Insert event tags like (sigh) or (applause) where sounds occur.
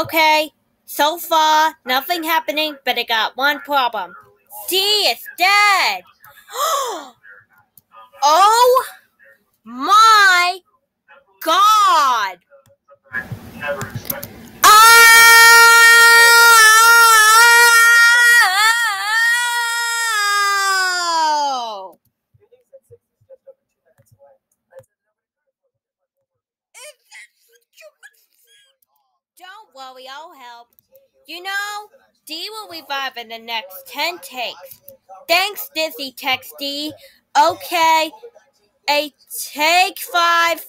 Okay, so far nothing happening, but I got one problem. D is dead. (gasps) oh my god! Don't worry, I'll help. You know, D will revive in the next 10 takes. Thanks, Dizzy Text D. Okay, a take five